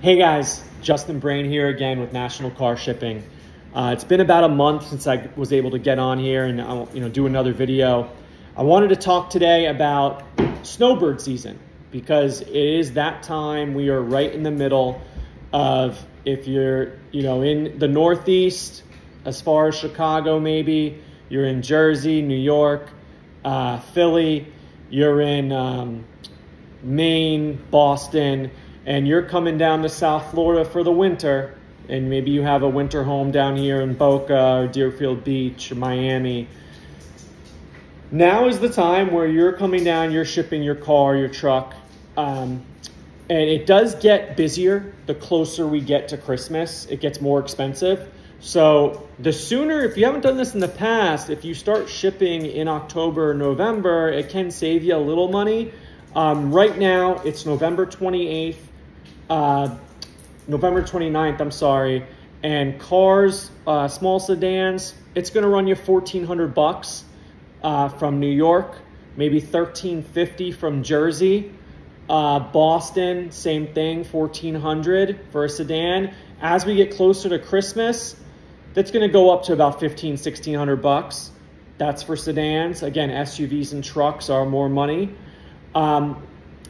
Hey guys, Justin Brain here again with National Car Shipping. Uh, it's been about a month since I was able to get on here and uh, you know do another video. I wanted to talk today about snowbird season because it is that time. We are right in the middle of if you're you know in the Northeast, as far as Chicago, maybe you're in Jersey, New York, uh, Philly, you're in um, Maine, Boston and you're coming down to South Florida for the winter, and maybe you have a winter home down here in Boca or Deerfield Beach or Miami, now is the time where you're coming down, you're shipping your car, your truck, um, and it does get busier the closer we get to Christmas. It gets more expensive. So the sooner, if you haven't done this in the past, if you start shipping in October or November, it can save you a little money. Um, right now, it's November 28th uh, November 29th, I'm sorry, and cars, uh, small sedans, it's going to run you 1400 bucks uh, from New York, maybe 1350 from Jersey. Uh, Boston, same thing, 1400 for a sedan. As we get closer to Christmas, that's going to go up to about 15, 1600 bucks. That's for sedans. Again, SUVs and trucks are more money. Um,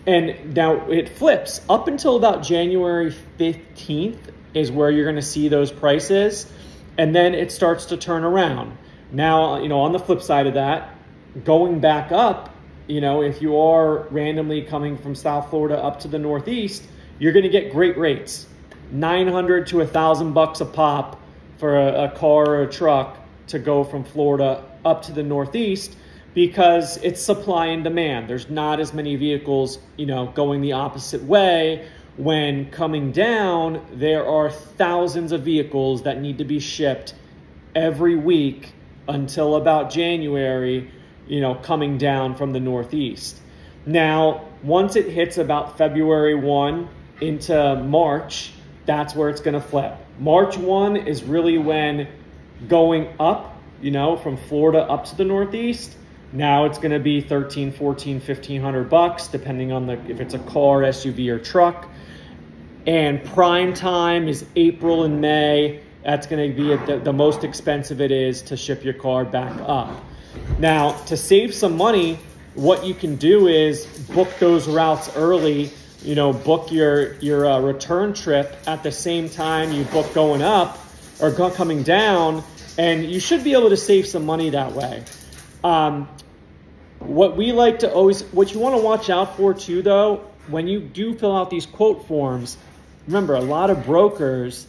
and now it flips up until about January 15th is where you're going to see those prices. And then it starts to turn around. Now, you know, on the flip side of that, going back up, you know, if you are randomly coming from South Florida up to the Northeast, you're going to get great rates. 900 to a thousand bucks a pop for a, a car or a truck to go from Florida up to the Northeast because it's supply and demand. There's not as many vehicles, you know, going the opposite way. When coming down, there are thousands of vehicles that need to be shipped every week until about January, you know, coming down from the Northeast. Now, once it hits about February 1 into March, that's where it's going to flip. March 1 is really when going up, you know, from Florida up to the Northeast, now it's going to be 13, 14, 1500 bucks depending on the if it's a car, SUV or truck. And prime time is April and May. That's going to be the, the most expensive it is to ship your car back up. Now, to save some money, what you can do is book those routes early. You know, book your your uh, return trip at the same time you book going up or coming down, and you should be able to save some money that way. Um, what we like to always, what you want to watch out for too, though, when you do fill out these quote forms, remember a lot of brokers,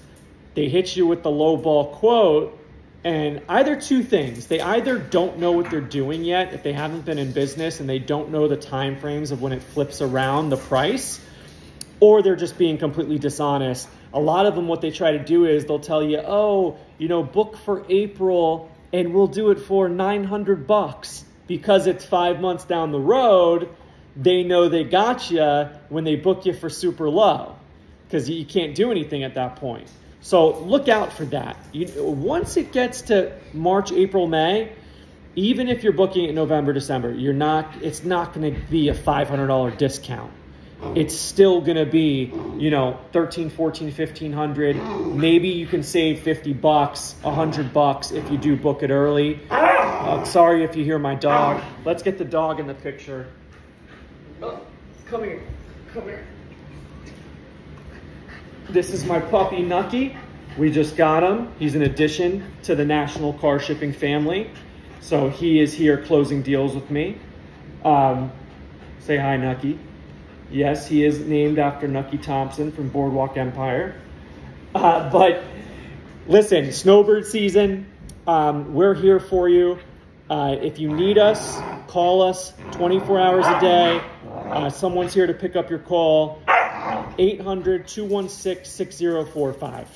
they hit you with the low ball quote, and either two things. They either don't know what they're doing yet, if they haven't been in business and they don't know the time frames of when it flips around the price, or they're just being completely dishonest. A lot of them, what they try to do is they'll tell you, oh, you know, book for April and we'll do it for 900 bucks because it's five months down the road, they know they got you when they book you for super low because you can't do anything at that point. So look out for that. You, once it gets to March, April, May, even if you're booking it November, December, you're not. It's not going to be a $500 discount. It's still going to be, you know, 13, 14, 1500. Maybe you can save 50 bucks, 100 bucks if you do book it early. Uh, sorry if you hear my dog. Let's get the dog in the picture. Oh, come here. Come here. This is my puppy, Nucky. We just got him. He's an addition to the National Car Shipping family. So he is here closing deals with me. Um, say hi, Nucky. Yes, he is named after Nucky Thompson from Boardwalk Empire. Uh, but listen, snowbird season, um, we're here for you. Uh, if you need us, call us 24 hours a day. Uh, someone's here to pick up your call. 800 216 6045.